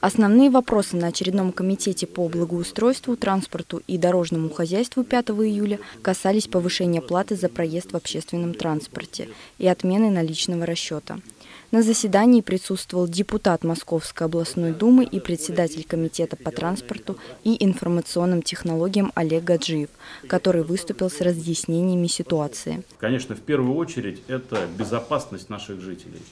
Основные вопросы на очередном комитете по благоустройству, транспорту и дорожному хозяйству 5 июля касались повышения платы за проезд в общественном транспорте и отмены наличного расчета. На заседании присутствовал депутат Московской областной думы и председатель комитета по транспорту и информационным технологиям Олег Гаджиев, который выступил с разъяснениями ситуации. Конечно, в первую очередь это безопасность наших жителей.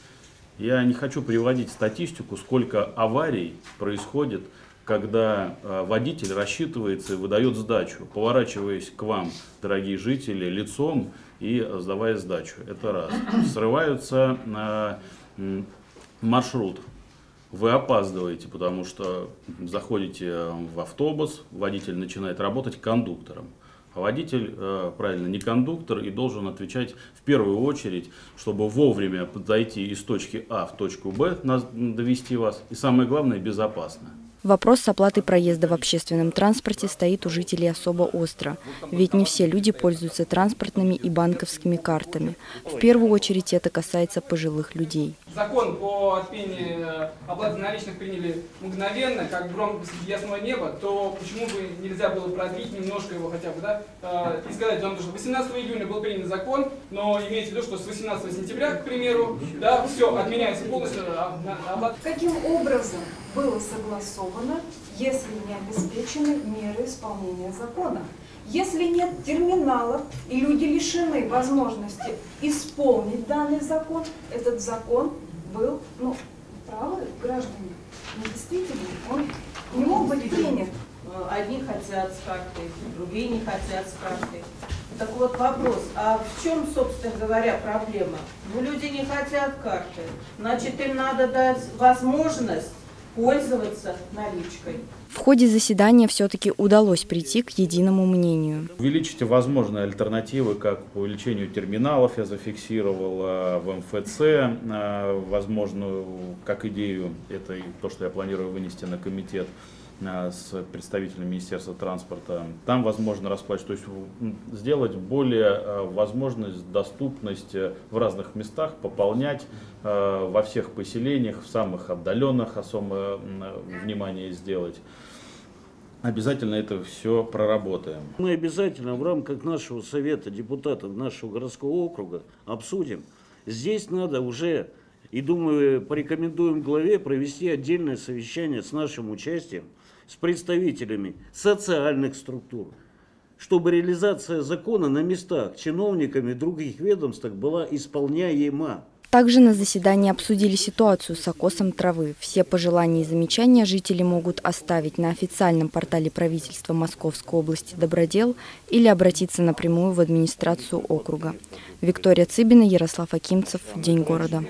Я не хочу приводить статистику, сколько аварий происходит, когда э, водитель рассчитывается и выдает сдачу, поворачиваясь к вам, дорогие жители, лицом и сдавая сдачу. Это раз. Срываются на маршрут. Вы опаздываете, потому что заходите в автобус, водитель начинает работать кондуктором. А водитель, э, правильно, не кондуктор и должен отвечать в первую очередь, чтобы вовремя подойти из точки А в точку Б, довести вас. И самое главное, безопасно. Вопрос с оплатой проезда в общественном транспорте стоит у жителей особо остро, ведь не все люди пользуются транспортными и банковскими картами. В первую очередь это касается пожилых людей. Закон по отмене э, оплаты наличных приняли мгновенно, как гром среди ясного неба, то почему бы нельзя было продлить немножко его хотя бы, да, э, и сказать, потому что 18 июня был принят закон, но имеется в виду, что с 18 сентября, к примеру, да, все, отменяется полностью оплата. Каким образом было согласовано, если не обеспечены меры исполнения закона. Если нет терминалов и люди лишены возможности исполнить данный закон, этот закон был, ну, правы граждане, недействительный, он не мог быть принят. Одни хотят с картой, другие не хотят с картой. Так вот вопрос, а в чем, собственно говоря, проблема? Ну, люди не хотят карты, значит, им надо дать возможность пользоваться наличкой. В ходе заседания все-таки удалось прийти к единому мнению. Увеличить возможные альтернативы, как по увеличению терминалов я зафиксировал а, в МФЦ, а, возможную как идею, это то, что я планирую вынести на комитет с представителем Министерства транспорта. Там возможно расплачивать, то есть сделать более возможность, доступность э, в разных местах, пополнять во всех поселениях, в самых отдаленных особое внимание сделать обязательно это все проработаем. Мы обязательно в рамках нашего совета депутатов нашего городского округа обсудим. Здесь надо уже, и думаю, порекомендуем главе провести отдельное совещание с нашим участием, с представителями социальных структур, чтобы реализация закона на местах чиновниками других ведомств была исполняема. Также на заседании обсудили ситуацию с окосом травы. Все пожелания и замечания жители могут оставить на официальном портале правительства Московской области «Добродел» или обратиться напрямую в администрацию округа. Виктория Цыбина, Ярослав Акимцев. День города.